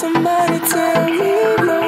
Somebody tell me